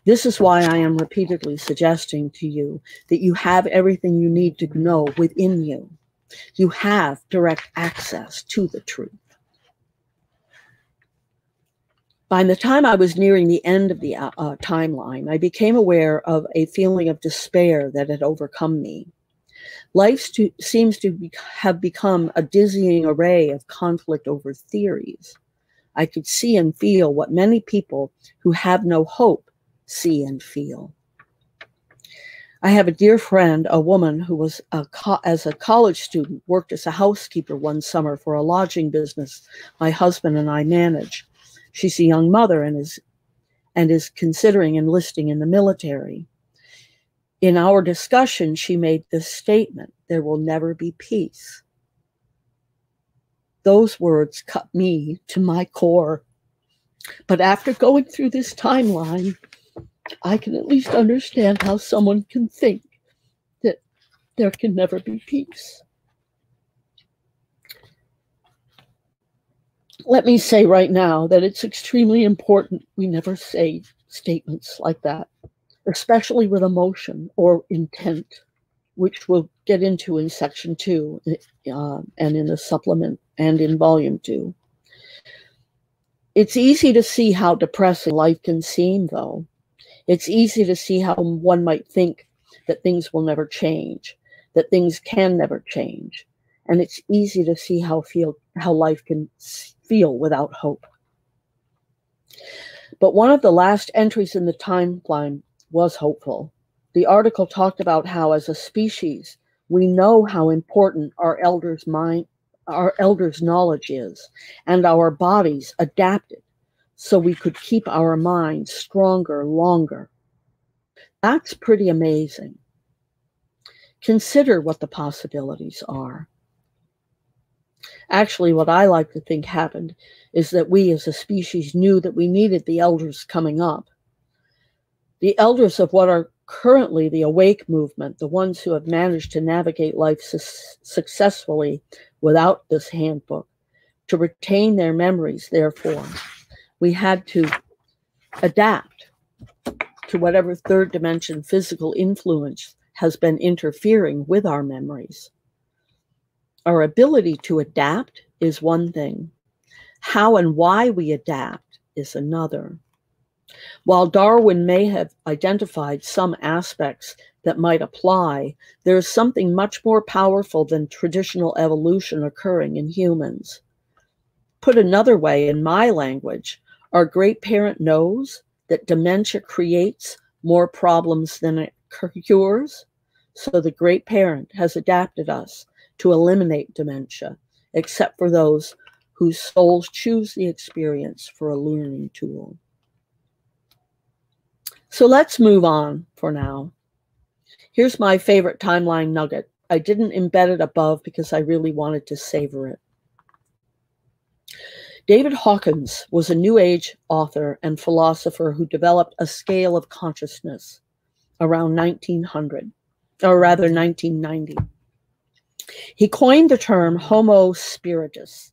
This is why I am repeatedly suggesting to you that you have everything you need to know within you. You have direct access to the truth. By the time I was nearing the end of the uh, uh, timeline, I became aware of a feeling of despair that had overcome me. Life to, seems to be, have become a dizzying array of conflict over theories. I could see and feel what many people who have no hope see and feel. I have a dear friend, a woman who was a as a college student worked as a housekeeper one summer for a lodging business my husband and I manage. She's a young mother and is and is considering enlisting in the military. In our discussion, she made this statement there will never be peace. Those words cut me to my core. But after going through this timeline, I can at least understand how someone can think that there can never be peace. Let me say right now that it's extremely important we never say statements like that, especially with emotion or intent, which we'll get into in section two uh, and in the supplement and in volume two. It's easy to see how depressing life can seem, though. It's easy to see how one might think that things will never change, that things can never change. And it's easy to see how feel how life can feel without hope. But one of the last entries in the timeline was hopeful. The article talked about how as a species we know how important our elders mind our elders knowledge is and our bodies adapted so we could keep our minds stronger longer. That's pretty amazing. Consider what the possibilities are. Actually, what I like to think happened is that we as a species knew that we needed the elders coming up. The elders of what are currently the awake movement, the ones who have managed to navigate life su- successfully without this handbook, to retain their memories, therefore we had to adapt to whatever third dimension physical influence has been interfering with our memories. Our ability to adapt is one thing, how and why we adapt is another. While Darwin may have identified some aspects that might apply, there is something much more powerful than traditional evolution occurring in humans. Put another way, in my language, our great parent knows that dementia creates more problems than it cures. So the great parent has adapted us to eliminate dementia, except for those whose souls choose the experience for a learning tool. So let's move on for now. Here's my favorite timeline nugget. I didn't embed it above because I really wanted to savor it. David Hawkins was a New Age author and philosopher who developed a scale of consciousness around 1900, or rather 1990. He coined the term Homo spiritus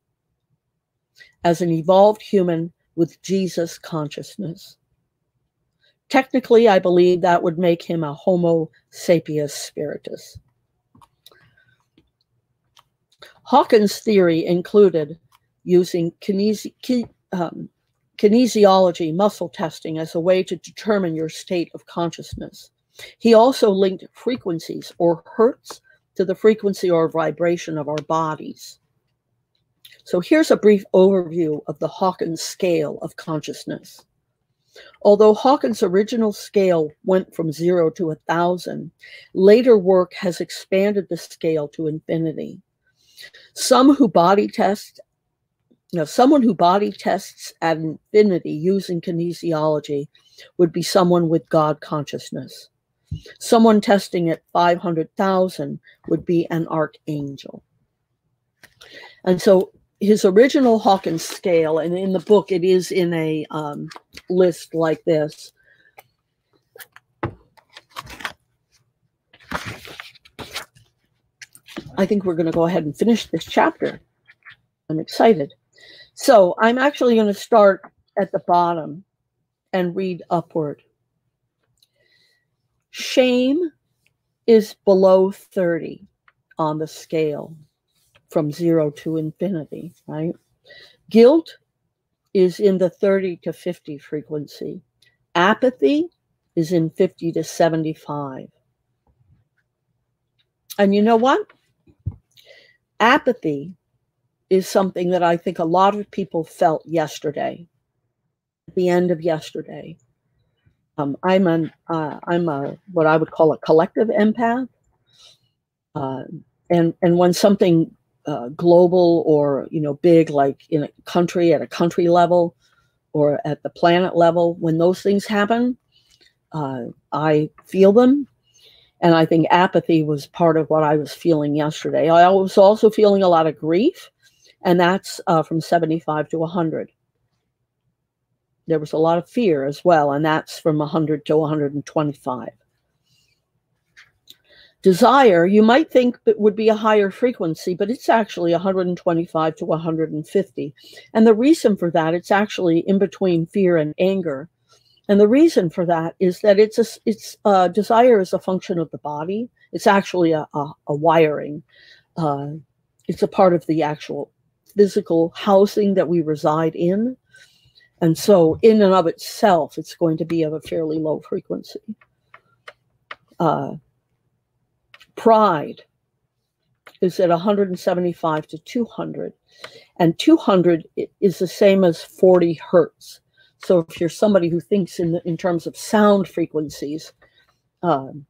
as an evolved human with Jesus consciousness. Technically, I believe that would make him a Homo sapiens spiritus. Hawkins' theory included using kinesi- ki- um, kinesiology, muscle testing, as a way to determine your state of consciousness. He also linked frequencies or hertz to the frequency or vibration of our bodies. So here's a brief overview of the Hawkins scale of consciousness. Although Hawkins' original scale went from zero to a thousand, later work has expanded the scale to infinity. Some who body test you know, someone who body tests at infinity using kinesiology would be someone with God consciousness. Someone testing at 500,000 would be an archangel. And so his original Hawkins scale, and in the book it is in a um, list like this. I think we're going to go ahead and finish this chapter. I'm excited. So I'm actually going to start at the bottom and read upward. Shame is below 30 on the scale from zero to infinity, right? Guilt is in the 30 to 50 frequency. Apathy is in 50 to 75. And you know what? Apathy is something that I think a lot of people felt yesterday, at the end of yesterday. Um, I'm an uh, I'm a what I would call a collective empath, uh, and and when something uh, global or you know big like in a country at a country level or at the planet level when those things happen uh, i feel them. And i think apathy was part of what i was feeling yesterday. I was also feeling a lot of grief and that's uh, from 75 to 100 there was a lot of fear as well and that's from 100 to 125 Desire, you might think it would be a higher frequency, but it's actually 125 to 150. And the reason for that, it's actually in between fear and anger. And the reason for that is that it's a, it's uh, desire is a function of the body. It's actually a, a, a wiring. Uh, it's a part of the actual physical housing that we reside in. And so, in and of itself, it's going to be of a fairly low frequency. Uh, Pride is at 175 to 200, and 200 is the same as 40 hertz. So if you're somebody who thinks in the, in terms of sound frequencies, um,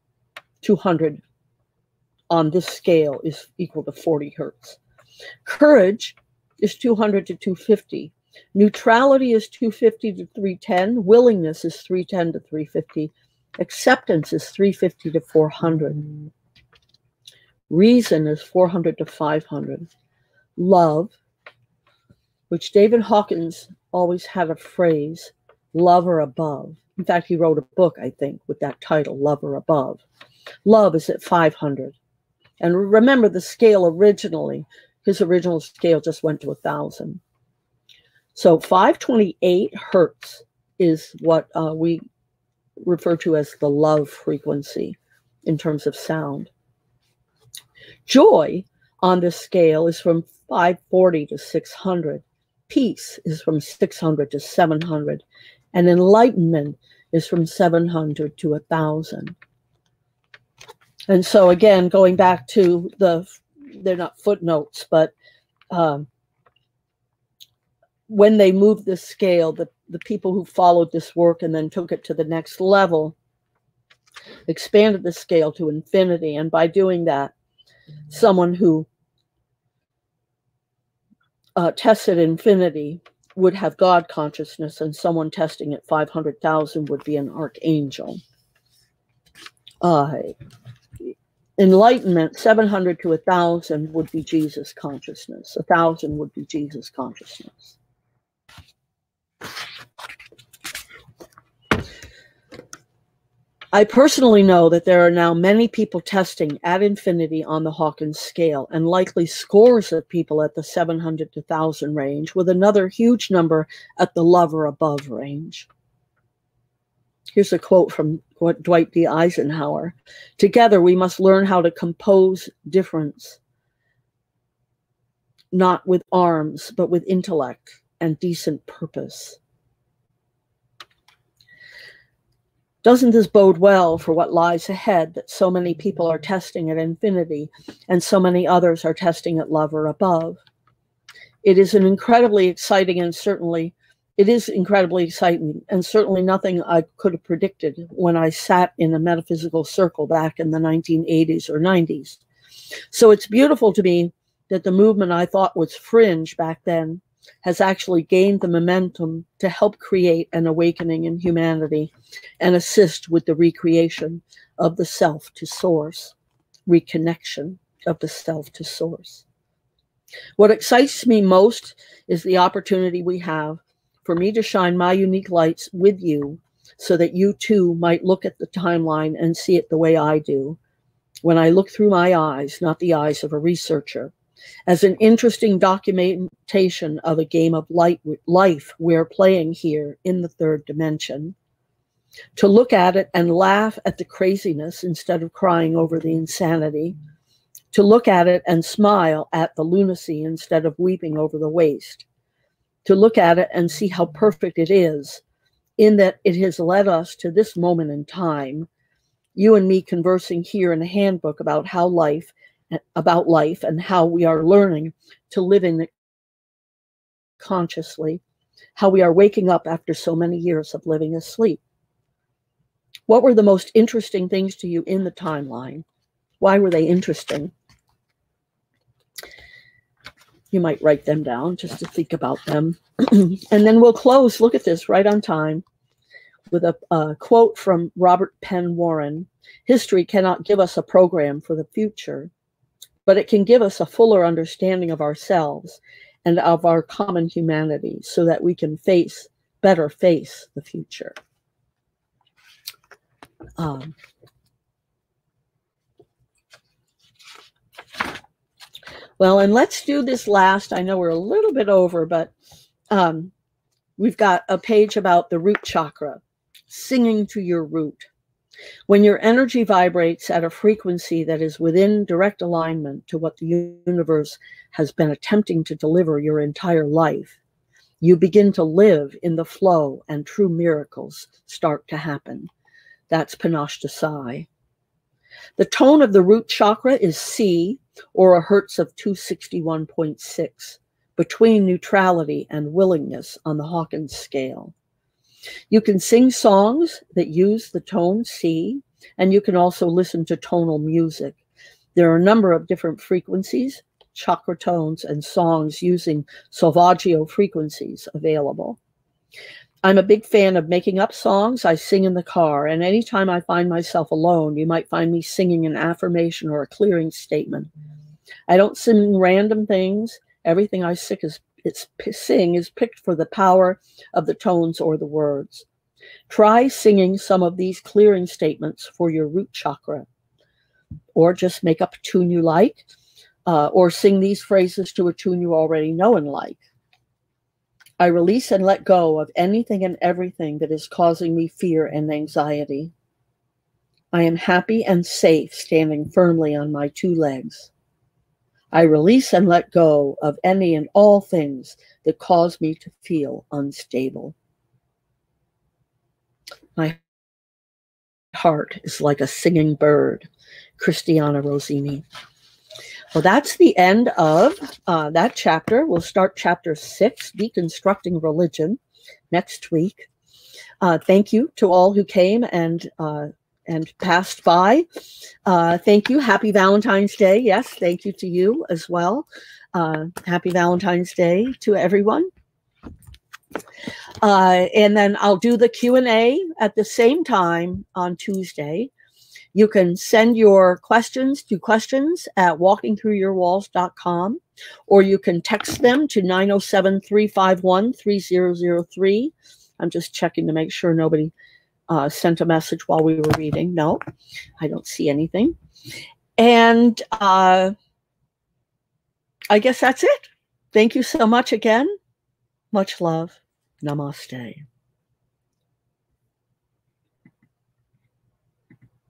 200 on this scale is equal to 40 hertz. Courage is 200 to 250. Neutrality is 250 to 310. Willingness is 310 to 350. Acceptance is 350 to 400. Reason is 400 to 500. Love, which David Hawkins always had a phrase, love or above. In fact, he wrote a book, I think, with that title, Love or Above. Love is at 500. And remember the scale originally, his original scale just went to a 1,000. So 528 hertz is what uh, we refer to as the love frequency in terms of sound. Joy on this scale is from 540 to 600. Peace is from 600 to 700. And enlightenment is from 700 to 1,000. And so, again, going back to the, they're not footnotes, but um, when they moved the scale, the, the people who followed this work and then took it to the next level expanded the scale to infinity. And by doing that, someone who uh, tested infinity would have God consciousness, and someone testing at 500,000 would be an archangel. Uh, enlightenment, 700 to 1,000 would be Jesus consciousness, 1,000 would be Jesus consciousness. I personally know that there are now many people testing at infinity on the Hawkins scale, and likely scores of people at the 700 to 1,000 range, with another huge number at the love or above range. Here's a quote from Dwight D. Eisenhower Together, we must learn how to compose difference, not with arms, but with intellect and decent purpose. Doesn't this bode well for what lies ahead that so many people are testing at infinity and so many others are testing at love or above? It is an incredibly exciting and certainly it is incredibly exciting and certainly nothing I could have predicted when I sat in a metaphysical circle back in the 1980s or 90s. So it's beautiful to me that the movement I thought was fringe back then has actually gained the momentum to help create an awakening in humanity and assist with the recreation of the self to source, reconnection of the self to source. What excites me most is the opportunity we have for me to shine my unique lights with you so that you too might look at the timeline and see it the way I do. When I look through my eyes, not the eyes of a researcher, as an interesting documentation of a game of light, life we're playing here in the third dimension. To look at it and laugh at the craziness instead of crying over the insanity. To look at it and smile at the lunacy instead of weeping over the waste. to look at it and see how perfect it is, in that it has led us to this moment in time. You and me conversing here in a handbook about how life, about life, and how we are learning to live in it consciously, how we are waking up after so many years of living asleep. What were the most interesting things to you in the timeline? Why were they interesting? You might write them down just to think about them. and then we'll close, look at this right on time, with a, a quote from Robert Penn Warren History cannot give us a program for the future, but it can give us a fuller understanding of ourselves and of our common humanity so that we can face, better face the future. Um, Well, and let's do this last. I know we're a little bit over, but um, we've got a page about the root chakra, singing to your root. When your energy vibrates at a frequency that is within direct alignment to what the universe has been attempting to deliver your entire life, you begin to live in the flow and true miracles start to happen. That's Panache Desai. The tone of the root chakra is C, or a hertz of 261.6, between neutrality and willingness on the Hawkins scale. You can sing songs that use the tone C, and you can also listen to tonal music. There are a number of different frequencies, chakra tones, and songs using Solfeggio frequencies available. I'm a big fan of making up songs. I sing in the car, and anytime I find myself alone, you might find me singing an affirmation or a clearing statement. I don't sing random things. Everything I sing is, it's, sing is picked for the power of the tones or the words. Try singing some of these clearing statements for your root chakra, or just make up a tune you like, uh, or sing these phrases to a tune you already know and like. I release and let go of anything and everything that is causing me fear and anxiety. I am happy and safe standing firmly on my two legs. I release and let go of any and all things that cause me to feel unstable. My heart is like a singing bird. Christina Rossetti. Well, that's the end of uh, that chapter. We'll start chapter six, Deconstructing Religion, next week. Uh, thank you to all who came and uh, and passed by. Uh, thank you. Happy Valentine's Day. Yes, thank you to you as well. Uh, happy Valentine's Day to everyone. Uh, and then I'll do the Q&A at the same time on Tuesday. You can send your questions to questions at walkingthroughyourwalls.com or you can text them to 907 351 3003. I'm just checking to make sure nobody uh, sent a message while we were reading. No, I don't see anything. And uh, I guess that's it. Thank you so much again. Much love. Namaste.